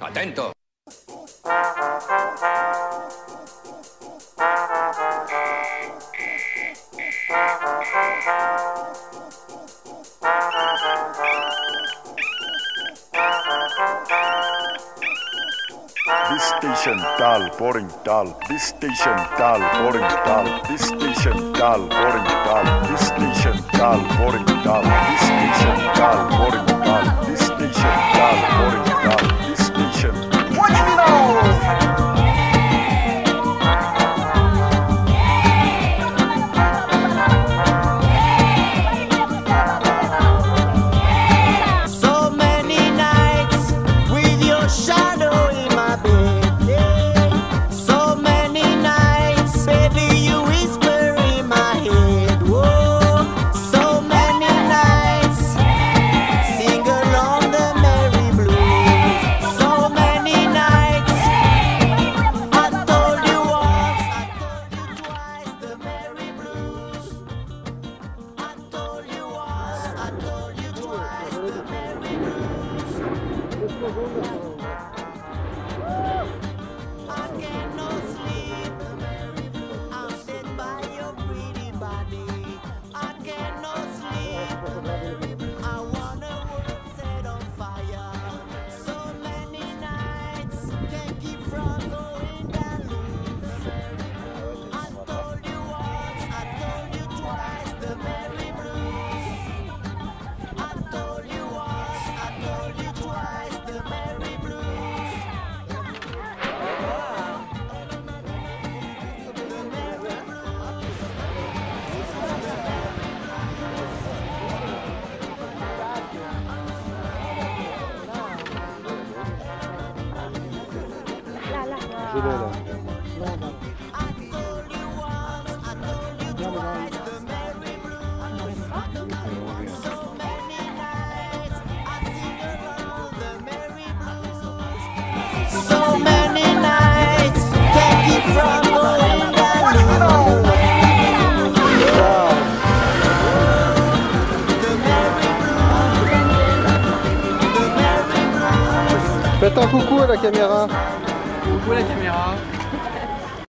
¡Atento! This station tal, boring tal. This station tal, boring tal. This station tal, boring tal. This station tal, boring tal. This station tal, boring segunda. je l'ai là. Faites un coucou à la caméra. 我不会减苗。